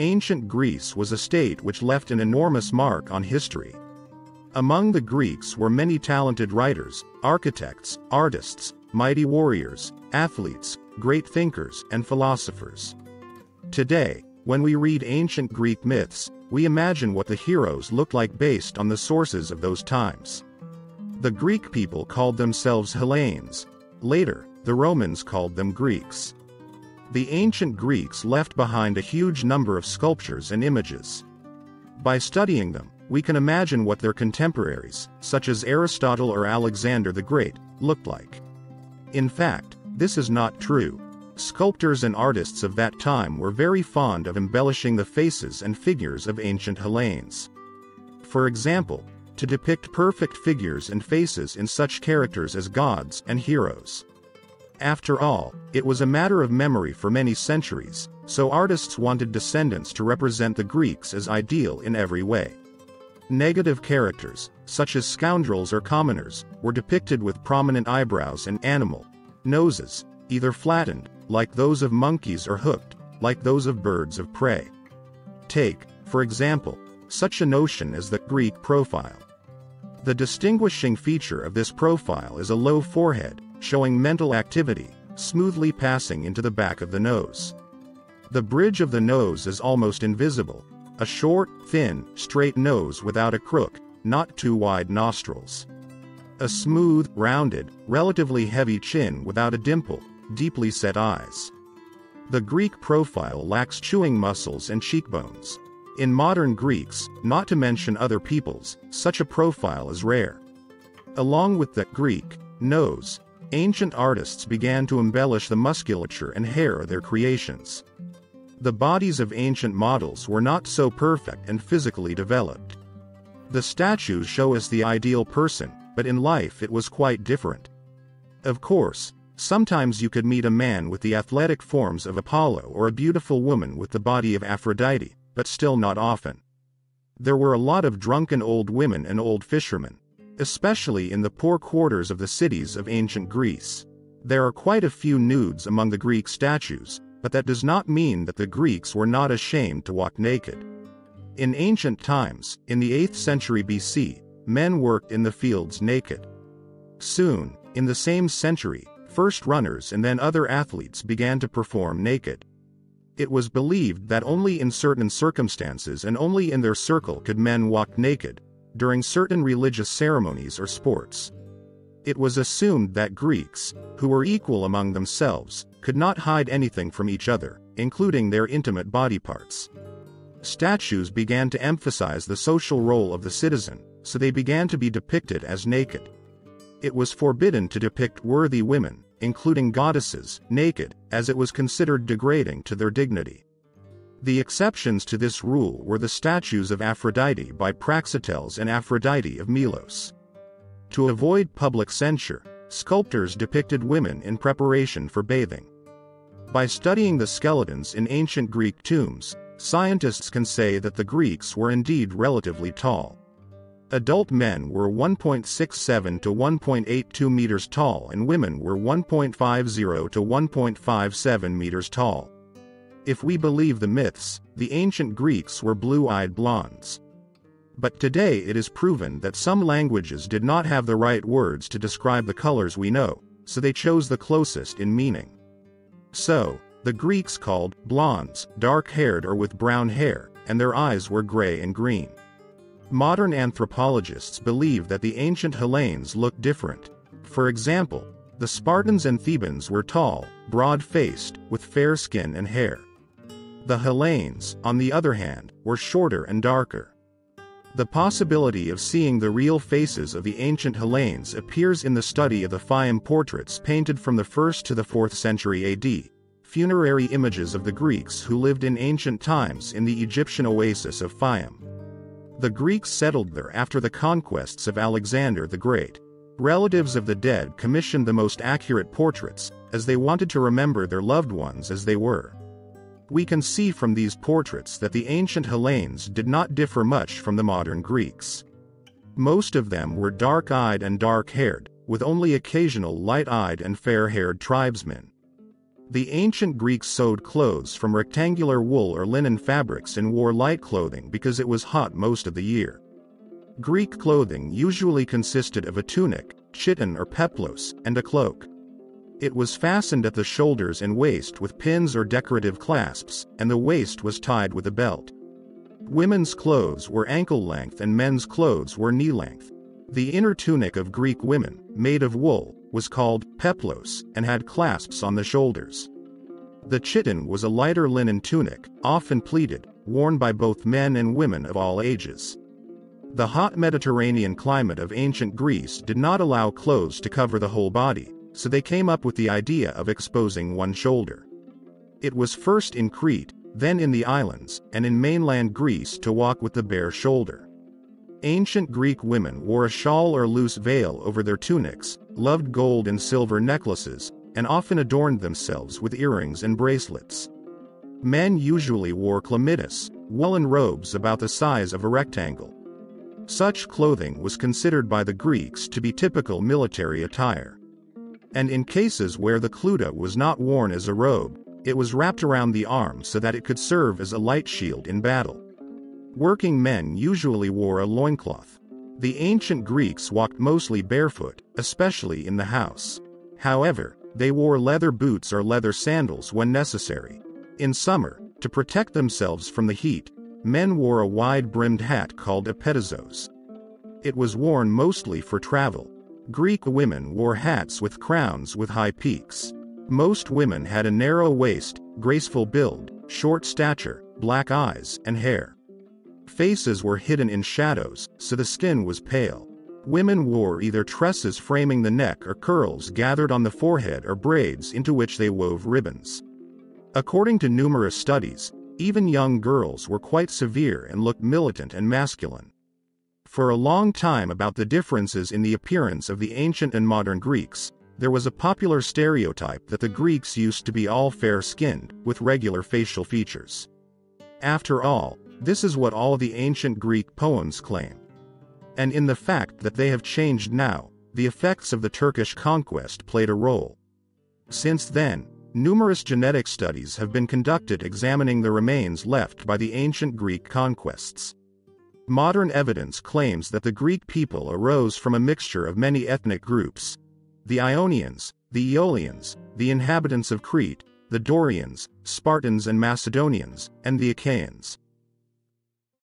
Ancient Greece was a state which left an enormous mark on history. Among the Greeks were many talented writers, architects, artists, mighty warriors, athletes, great thinkers, and philosophers. Today, when we read ancient Greek myths, we imagine what the heroes looked like based on the sources of those times. The Greek people called themselves Hellenes. Later, the Romans called them Greeks. The ancient Greeks left behind a huge number of sculptures and images. By studying them, we can imagine what their contemporaries, such as Aristotle or Alexander the Great, looked like. In fact, this is not true. Sculptors and artists of that time were very fond of embellishing the faces and figures of ancient Hellenes. For example, to depict perfect figures and faces in such characters as gods and heroes. After all, it was a matter of memory for many centuries, so artists wanted descendants to represent the Greeks as ideal in every way. Negative characters, such as scoundrels or commoners, were depicted with prominent eyebrows and animal noses, either flattened, like those of monkeys or hooked, like those of birds of prey. Take, for example, such a notion as the Greek profile. The distinguishing feature of this profile is a low forehead, showing mental activity, smoothly passing into the back of the nose. The bridge of the nose is almost invisible, a short, thin, straight nose without a crook, not too wide nostrils. A smooth, rounded, relatively heavy chin without a dimple, deeply set eyes. The Greek profile lacks chewing muscles and cheekbones. In modern Greeks, not to mention other peoples, such a profile is rare. Along with the Greek nose, ancient artists began to embellish the musculature and hair of their creations. The bodies of ancient models were not so perfect and physically developed. The statues show us the ideal person, but in life it was quite different. Of course, sometimes you could meet a man with the athletic forms of Apollo or a beautiful woman with the body of Aphrodite, but still not often. There were a lot of drunken old women and old fishermen, especially in the poor quarters of the cities of ancient Greece. There are quite a few nudes among the Greek statues, but that does not mean that the Greeks were not ashamed to walk naked. In ancient times, in the 8th century BC, men worked in the fields naked. Soon, in the same century, first runners and then other athletes began to perform naked. It was believed that only in certain circumstances and only in their circle could men walk naked, during certain religious ceremonies or sports. It was assumed that Greeks, who were equal among themselves, could not hide anything from each other, including their intimate body parts. Statues began to emphasize the social role of the citizen, so they began to be depicted as naked. It was forbidden to depict worthy women, including goddesses, naked, as it was considered degrading to their dignity. The exceptions to this rule were the statues of Aphrodite by Praxiteles and Aphrodite of Milos. To avoid public censure, sculptors depicted women in preparation for bathing. By studying the skeletons in ancient Greek tombs, scientists can say that the Greeks were indeed relatively tall. Adult men were 1.67 to 1.82 meters tall and women were 1.50 to 1.57 meters tall. If we believe the myths, the ancient Greeks were blue-eyed blondes but today it is proven that some languages did not have the right words to describe the colors we know, so they chose the closest in meaning. So, the Greeks called blondes, dark-haired or with brown hair, and their eyes were gray and green. Modern anthropologists believe that the ancient Hellenes looked different. For example, the Spartans and Thebans were tall, broad-faced, with fair skin and hair. The Hellenes, on the other hand, were shorter and darker. The possibility of seeing the real faces of the ancient Hellenes appears in the study of the Fayum portraits painted from the 1st to the 4th century AD, funerary images of the Greeks who lived in ancient times in the Egyptian oasis of Fayum. The Greeks settled there after the conquests of Alexander the Great. Relatives of the dead commissioned the most accurate portraits, as they wanted to remember their loved ones as they were. We can see from these portraits that the ancient Hellenes did not differ much from the modern Greeks. Most of them were dark-eyed and dark-haired, with only occasional light-eyed and fair-haired tribesmen. The ancient Greeks sewed clothes from rectangular wool or linen fabrics and wore light clothing because it was hot most of the year. Greek clothing usually consisted of a tunic, chiton or peplos, and a cloak. It was fastened at the shoulders and waist with pins or decorative clasps, and the waist was tied with a belt. Women's clothes were ankle length and men's clothes were knee length. The inner tunic of Greek women, made of wool, was called peplos and had clasps on the shoulders. The chiton was a lighter linen tunic, often pleated, worn by both men and women of all ages. The hot Mediterranean climate of ancient Greece did not allow clothes to cover the whole body, so they came up with the idea of exposing one shoulder. It was first in Crete, then in the islands, and in mainland Greece to walk with the bare shoulder. Ancient Greek women wore a shawl or loose veil over their tunics, loved gold and silver necklaces, and often adorned themselves with earrings and bracelets. Men usually wore chlamydes, woolen robes about the size of a rectangle. Such clothing was considered by the Greeks to be typical military attire and in cases where the kluta was not worn as a robe, it was wrapped around the arm so that it could serve as a light shield in battle. Working men usually wore a loincloth. The ancient Greeks walked mostly barefoot, especially in the house. However, they wore leather boots or leather sandals when necessary. In summer, to protect themselves from the heat, men wore a wide-brimmed hat called a epetizos. It was worn mostly for travel, Greek women wore hats with crowns with high peaks. Most women had a narrow waist, graceful build, short stature, black eyes, and hair. Faces were hidden in shadows, so the skin was pale. Women wore either tresses framing the neck or curls gathered on the forehead or braids into which they wove ribbons. According to numerous studies, even young girls were quite severe and looked militant and masculine for a long time about the differences in the appearance of the ancient and modern Greeks, there was a popular stereotype that the Greeks used to be all fair-skinned, with regular facial features. After all, this is what all the ancient Greek poems claim. And in the fact that they have changed now, the effects of the Turkish conquest played a role. Since then, numerous genetic studies have been conducted examining the remains left by the ancient Greek conquests. Modern evidence claims that the Greek people arose from a mixture of many ethnic groups. The Ionians, the Aeolians, the inhabitants of Crete, the Dorians, Spartans and Macedonians, and the Achaeans.